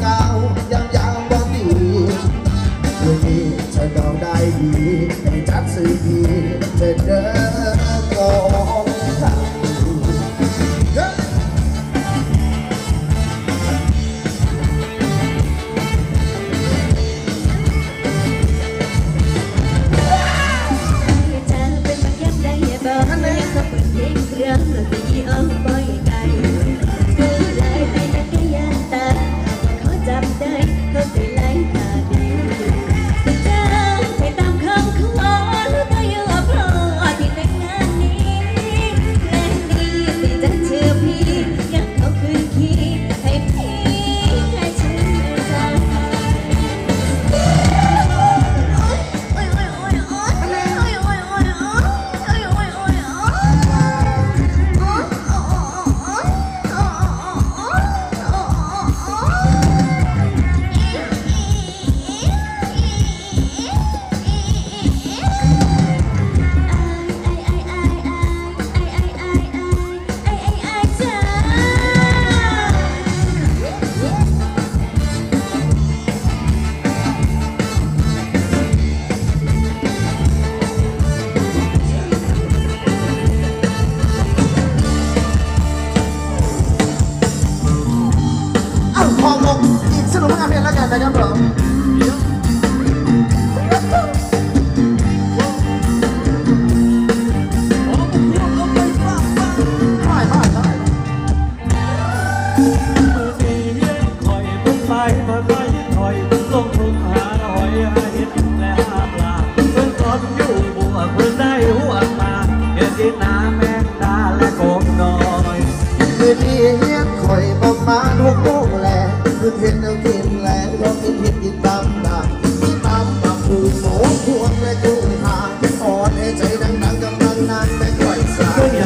เก่าๆยำยำบ่ดีวันนี้ฉันต้องได้ดีจักสักทีเด้อ ไปเปิดไฟถอยลงทุนหาหอยหาเห็ดและหาปลา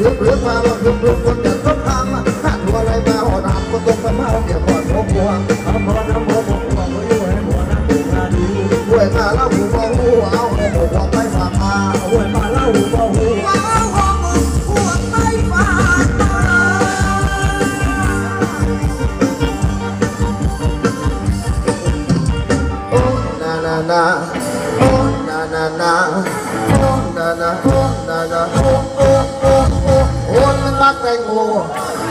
เลึกลึกมาลงลึกลึกคนจะต้นทำงถ้าทัวอะไรมาหอดามก็ต้กกันมาเดี๋ยวก่อนผมกลัวทำพอทำพอผมกลัวไม่อยู่ให้หัวน้ำดูมาดูด้วยมาแล้วหูมองหูเอาโห้โหความไม่ฝากมาด้วยมาแล้วหูมองหูเอานานาโอ้นานานา ดงโอ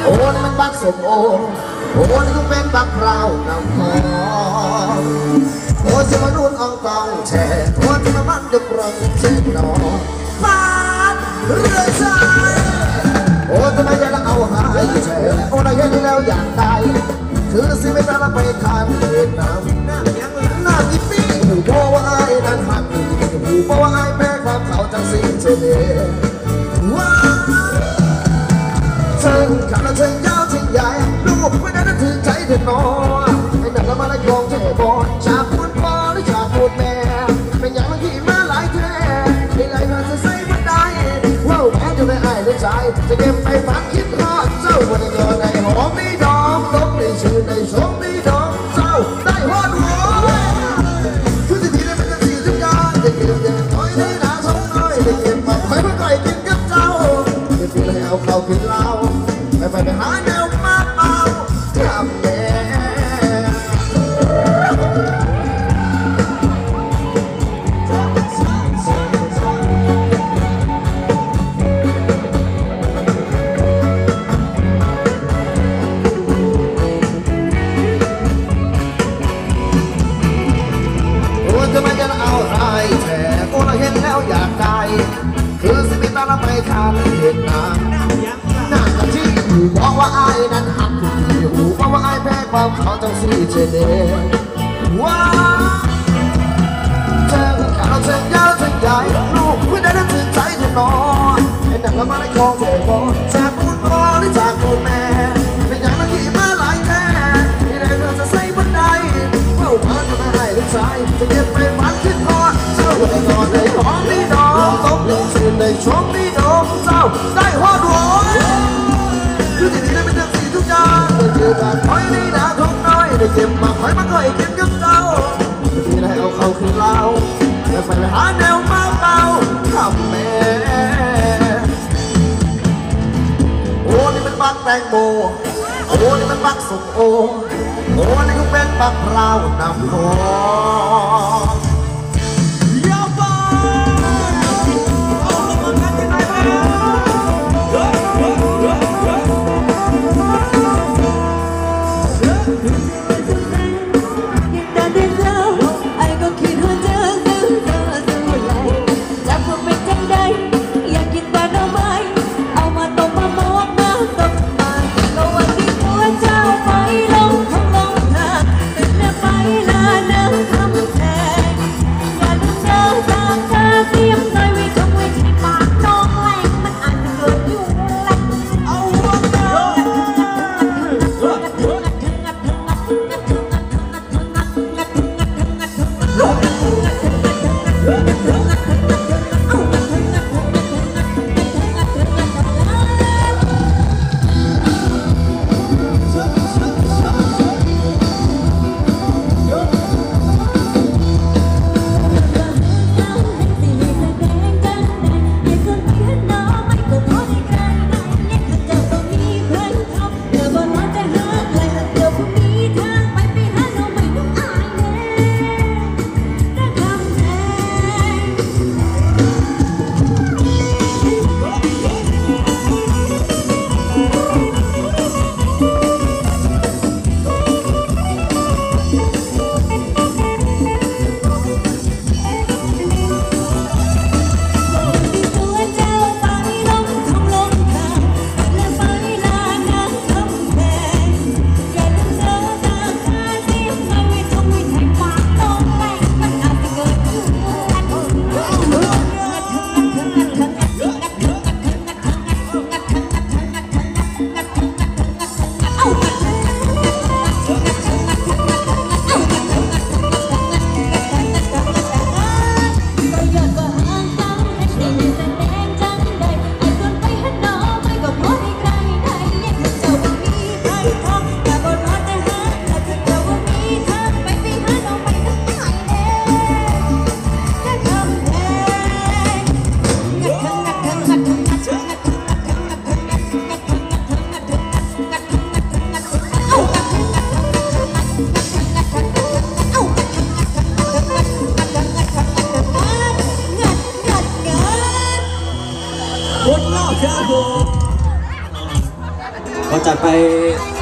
โอ้นี่มันบักสมโอโอ้นี่ก็เป็นบักเราวนำหอโอ้จะมานุ่นเองตองแช่โอ้จะมามันดึกรังเช่นนอฟาดเรือชายโอ้ทำไมจะเอาหายแช่โอ้ได้เห็นแล้วอยากตายคือสิไม่ได้าละไปทานเวียดนามหน้างหน้าอีปีอยู่เพราะว่าไอ้นั้นหักอยู่เพราะว่าไอ้แม่ความเขาจังสิเฉยว้า ฉันและเธอยาวที่ใหญ่รู้ไม่ได้ถือใจเธอนอนไอ้หนักละมาละกองเธอบอลจากพูดพ่อและจากพูดแม่ไม่อยากละที่มาหลายแท้ไม่ไหลมนจะใส่บันใดว้าวแพ้จะไม่อายเลยใจจะเก็บไปฝันคิดทอดเจ้าวันเกิดในหอมในดอมตกในชื่อในชมในดอมเจ้าได้ฮอดหัวคือที่ดีได้มันจะดีทุกอย่จะเก็บเงินน้อยได้หนาสองน้อยจะเก็บมาไว้เพื่อยกินกับเจ้าจะปีนให้เอาเข้ากินล้า นอนไอ้หนังละมาได้คองเจ็บปอจากคุณพ่อหรือจากคุณแม่เป็นอย่างนั้นที่มาหลายแท้ที่ไหนเธอจะใส่บันไดเฝ้าพันจะมาให้ลูกชายจะเก็บไปฝันขึ้นนอนเจ้าได้นอนในห้องนี้ดอกตกหนึ่งคืนในช่องนี้ดอกเจ้าได้หัวดวงคือที่นี่ได้เป็นเรื่องสีทุกอย่างเกิดจากหอยนี่นะทองน้อยได้เก็บมาหอยมันก็อีก แตงโมโอ้นี่มันบักสุกโอโอ้นี่ก็เป็นบักเปล่านำโอ คนรอบเช้าโบก็จัดไป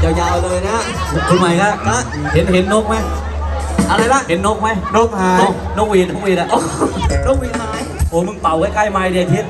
ยาวๆเลยนะคุณใหม่ครับนะเห็นเห็นนกไหมอะไรนะเห็นนกไหมนกหายนกนกหวีดนกหวีดอะนกหวีดหายโอ้มึงเป่าใกล้ๆไม้เดียวทิศ